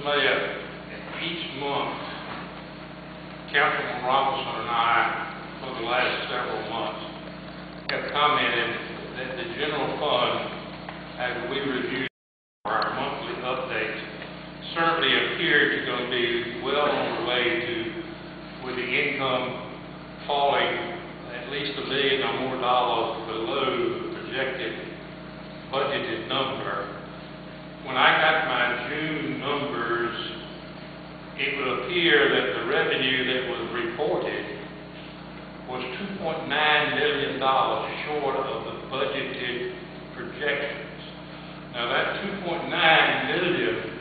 Mayor, each month, Councilman Robinson and I, for the last several months, have commented that the general fund, as we review our monthly updates, certainly appeared to go be well on the way to, with the income falling at least a million or more dollars below the projected budgeted number. When I got my June numbers, it would appear that the revenue that was reported was two point nine million dollars short of the budgeted projections. Now, that two point nine million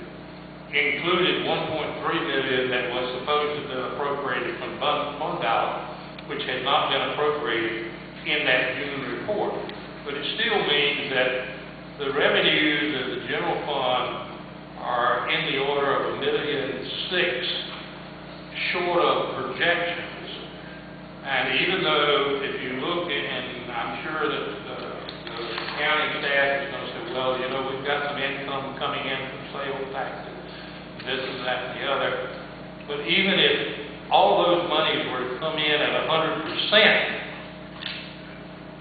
included one point three million that was supposed to have been appropriated from fund, balance, which had not been appropriated in that June report. But it still means that the revenues of the general fund are in the order of a million six short of projections. And even though, if you look, and I'm sure that uh, the, the county staff is gonna say, well, you know, we've got some income coming in from sales taxes, this and that and the other. But even if all those monies were to come in at hundred percent,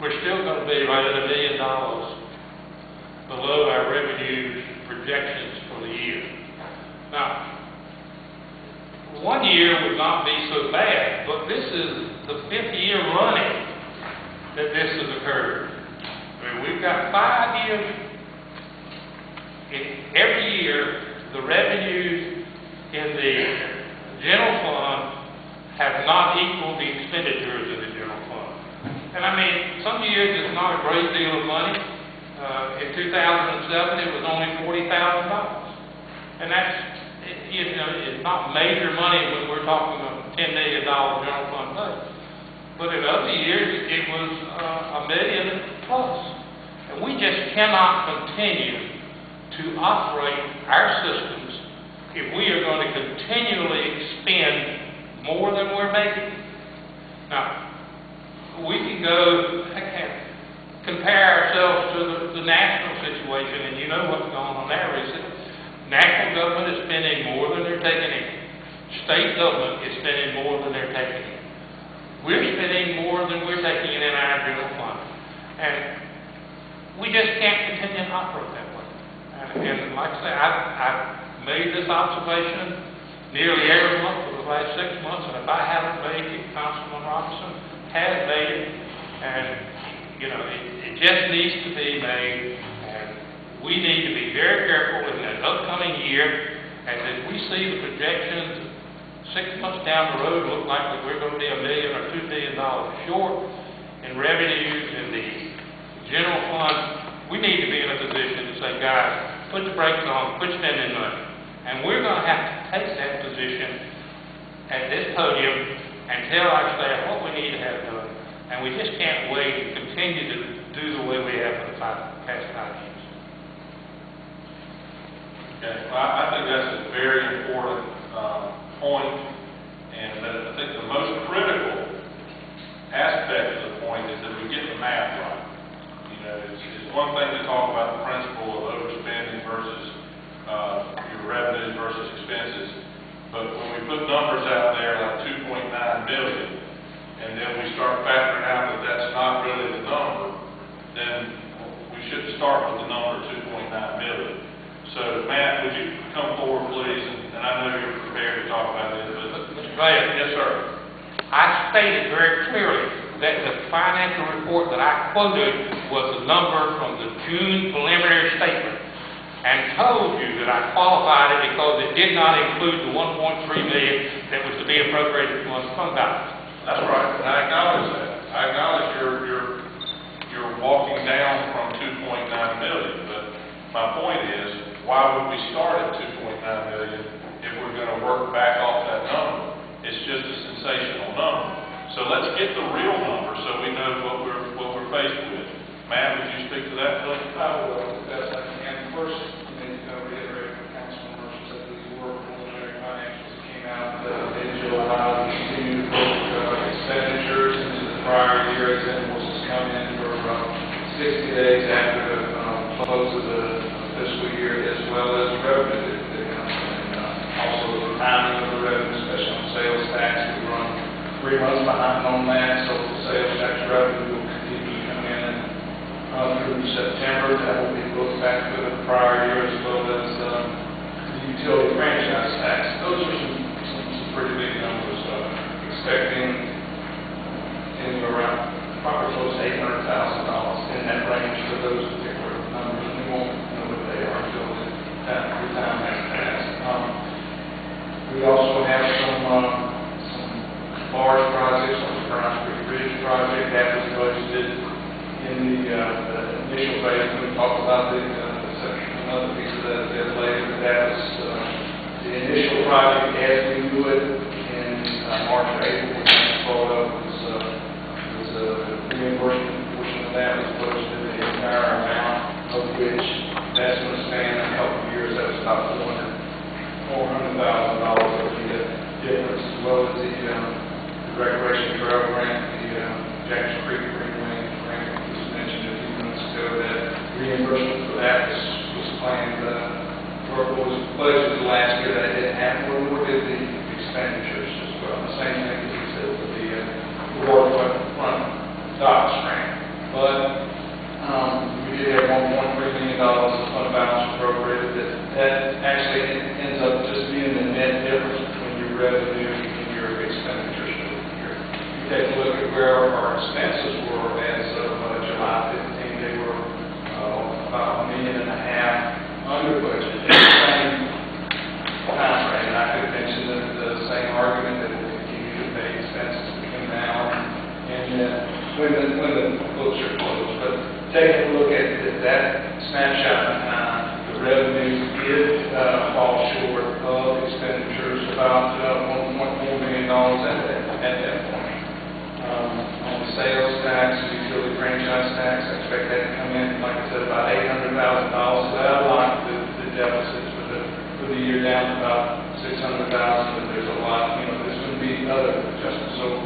we're still gonna be right at a million dollars below our revenue projections for the year. Now, one year would not be so bad, but this is the fifth year running that this has occurred. I mean, we've got five years, in, every year, the revenues in the general fund have not equaled the expenditures of the general fund. And I mean, some years it's not a great deal of money. Uh, in 2007, it was only $40,000. And that's, you know, it's not major money when we're talking about $10 million general fund budget. But in other years, it was uh, a million plus. And we just cannot continue to operate our systems if we are going to continually expend more than we're making. Now, we can go, I can't compare ourselves to the, the national situation, and you know what's going on there, is that national government is spending more than they're taking in. State government is spending more than they're taking in. We're spending more than we're taking in in our general fund. And we just can't continue to operate that way. And, and like I say, I've, I've made this observation nearly every month for the last six months, and if I haven't made it, Councilman Robinson has made it, and, you know, it, it just needs to be made, and we need to be very careful in the upcoming year, and if we see the projections six months down the road look like that we're gonna be a million or two million dollars short in revenues in the general fund, we need to be in a position to say, guys, put the brakes on, quit spending money. And we're gonna have to take that position at this podium and tell our staff what we need to have done. And we just can't wait and continue to do the way we have for the past five years. Okay, well, I I think that's a very important um, point, and I think the most critical aspect of the point is that we get the math right. You know, it's, it's one thing to talk about the principle of overspending versus uh, your revenues versus expenses, but when we put numbers out there like two point nine million, and then we start factoring out that that's not really the number, then we should start with the number two point nine million. So, Matt, would you come forward, please, and and I know you're prepared to talk about this, but, Mr. Mayor, yes, sir. I stated very clearly that the financial report that I quoted was the number from the June preliminary statement, and told you that I qualified it because it did not include the one point three million that was to be appropriated from fund balance. That's right, and I acknowledge that. I acknowledge you're, you're, you're walking down from two point nine million, but my point is, why would we start at two point nine million if we're gonna work back number? It's just a sensational number. So let's get the real number so we know what we're, what we're faced with. Matt, would you speak to that? I will, as I can. First, let me uh, reiterate what Councilman Mercer said, these were preliminary financials that came out uh, in July. We continue to book uh, expenditures into the prior year as invoices come in for uh, 60 days after the um, close of the fiscal year, as well as revenue that that comes in. Uh, of the timing of the revenue, especially on sales tax. We run three months behind on that, so sales tax revenue will continue to come in uh, through September. That will be looked back to the prior year as well as um, the utility franchise tax. Those are some, some some pretty big numbers. uh, Expecting in around, probably close to eight hundred thousand dollars in that range for those particular numbers. And we won't know what they are until the time, the time has passed. Um, We also have some, um, some on the Brown Bridge project that was budgeted in the, uh, the initial phase. We talked about the, uh, section, another piece of that, bit later. That was, uh, the initial project as we do it in, uh, March, or April, when it followed up was, uh, was a reimbursement portion of that was about uh, $1.4 million at that, at that point. Um, on the sales tax, utility franchise tax, I expect that to come in, like I said, about $800,000. So that'll lock the, the deficit for the, for the year down to about 600000 but there's a lot, you know, there's going to be other adjustments. So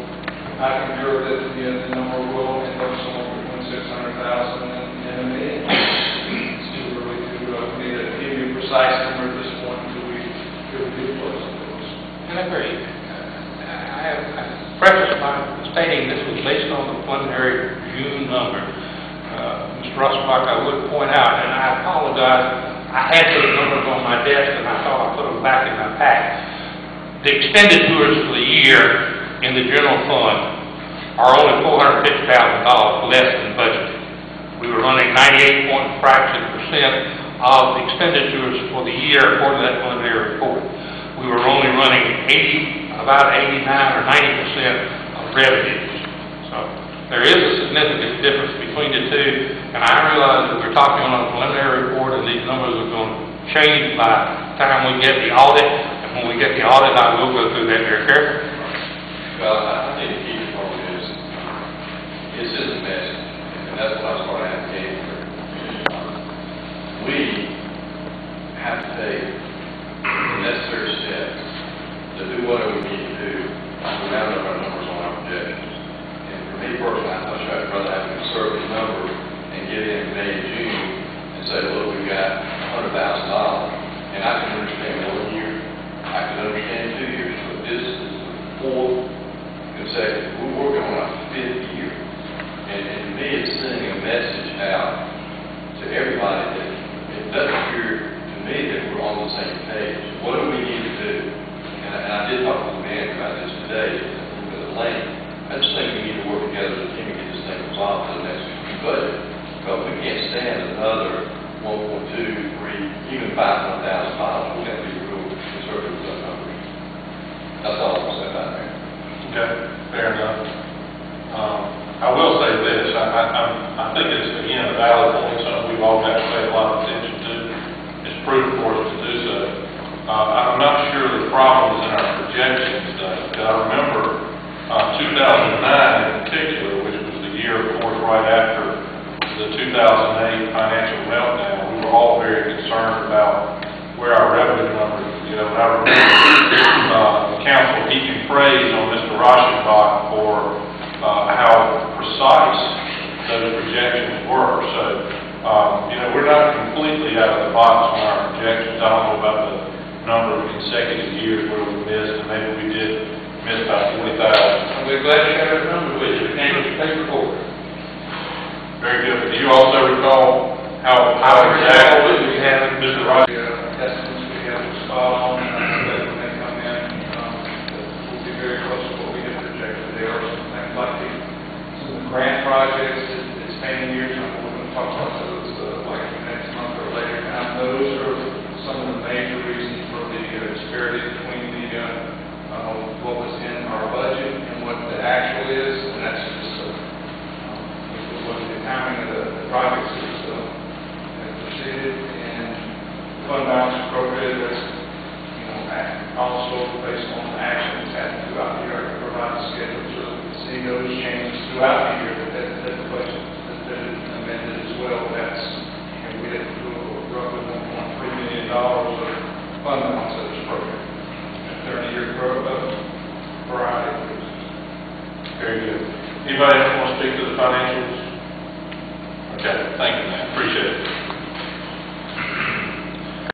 I can concur that, you the number will end up somewhere between 600000 preface by stating this was based on the preliminary June number. Uh, Mr. Rauschenbach, I would point out, and I apologize, I had those numbers on my desk and I thought I put them back in my pack. The expenditures for the year in the general fund are only four hundred fifty thousand dollars less than budgeted. We were running ninety-eight point fraction percent of the expenditures for the year according to that preliminary report. We were only running eighty, about eighty-nine or ninety percent of revenues. So there is a significant difference between the two, and I realize that we're talking on a preliminary report and these numbers are going to change by the time we get the audit. And when we get the audit, I will go through that very carefully. Well, I think the key point is, this is a message, and that's what I started advocating for. We have to take the necessary steps to do whatever we need to do to round up our numbers on our projections. And for me personally, I much I'd rather have a conservative number and get in May and June and say, look, we've got a hundred thousand dollars. And I can understand one year, I can understand two years, but this is the fourth consecutive, we're working on our fifth year. And, and to me, it's sending a message out to everybody that it doesn't appear to me that we're on the same page. What do we need to do? And I, and I did talk to the man about this today, a little bit of length. I just think we need to work together as a team and get this thing resolved for the next budget. Because we can't stand another one point two, three, even five hundred thousand dollars. We have to be real conservative with our numbers. That's all I'm saying about that. Okay, fair enough. Um, I will say this, I, I, I'm- I think it's, again, a valid point, something we've all got to pay a lot of attention to. It's prudent for us to do so. Uh, I'm not sure the problem is in our projections, though, I remember, uh, two thousand and nine in particular, which was the year, of course, right after the two thousand and eight financial meltdown, we were all very concerned about where our revenue numbers would go. And I remember, uh, the council heaping praise on Mr. Rauschenbach for, uh, how precise those projections were. So, um, you know, we're not completely out of the box on our projections. I don't know about the number of consecutive years where we missed, and maybe we did miss about thousand. And we're glad you got that number with you, and it's paid for. Very good. Do you also recall how, how exactly, we have. Mr. Rogers? The uh, estimates we have are spot on, and I know that when they come in, um, we'll be very close to what we had projected. There are some things like the, some grant projects, that- that years, and we're going to talk about those, uh, like next month or later. And those are some of the major reasons for the uh, disparity between the, uh, uh, what was in our budget and what the actual is, and that's just, uh, um, what the timing of the the projects is, uh, have proceeded, and fund balance appropriated, that's, you know, act- also based on actions happening throughout the year, I can provide a schedule so we can see those changes throughout the year, that, that, that the budget has been amended as well, that's, and we had to do roughly one point three million dollars of fund balance that was appropriate, during the year, for, uh, variety of reasons. Very good. Anybody else want to speak to the financials? Okay, thank you, man, appreciate it.